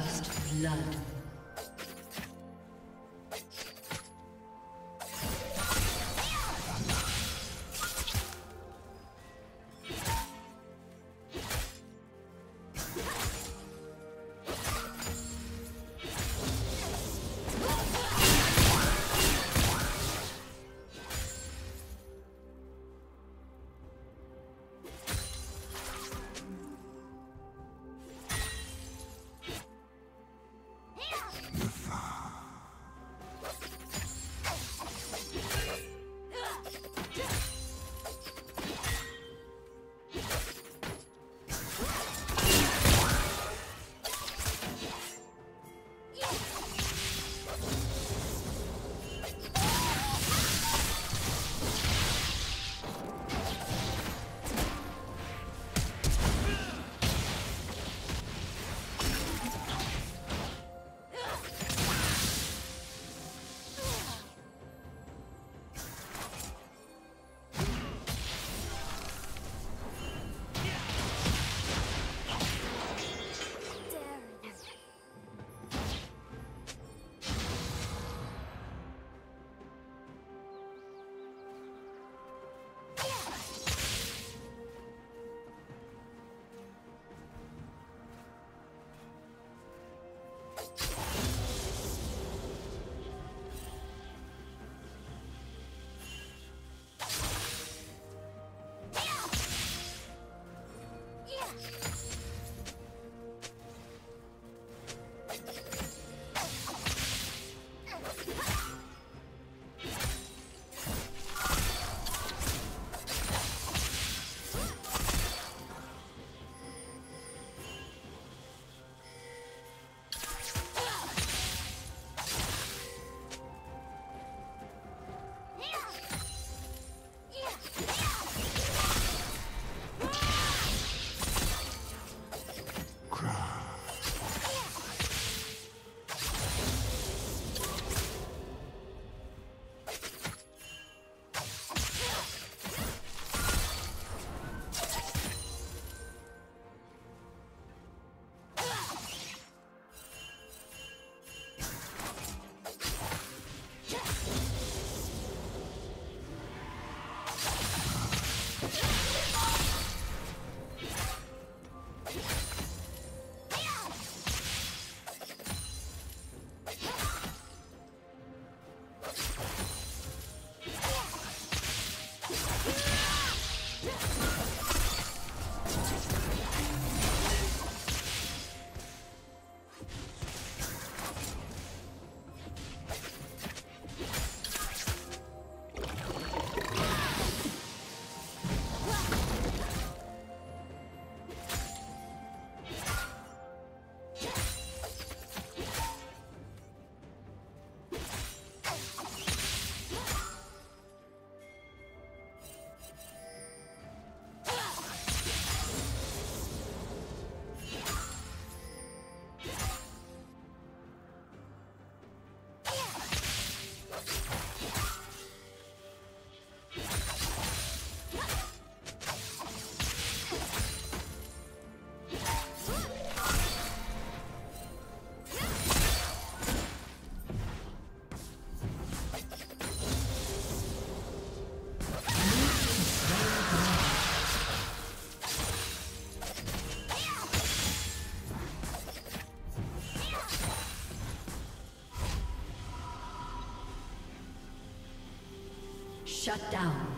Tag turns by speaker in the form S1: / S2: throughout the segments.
S1: First blood. Shut down.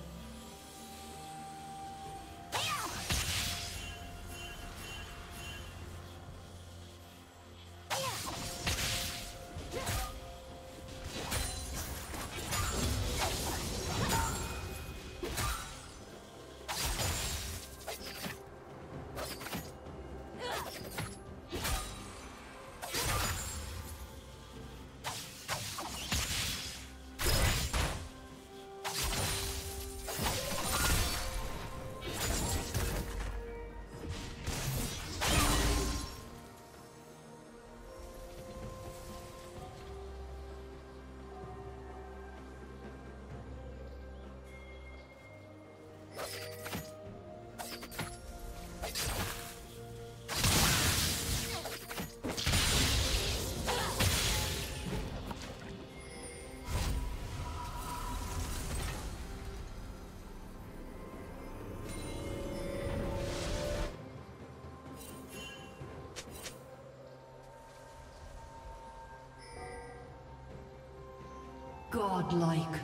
S1: Godlike.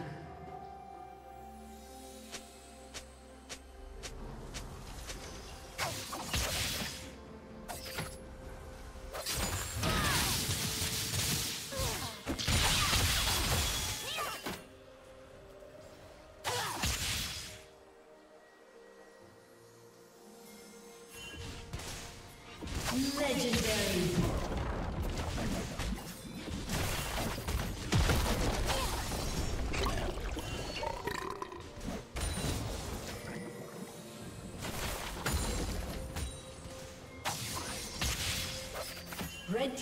S1: Legendary.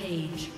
S1: Rampage.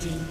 S1: Dominating.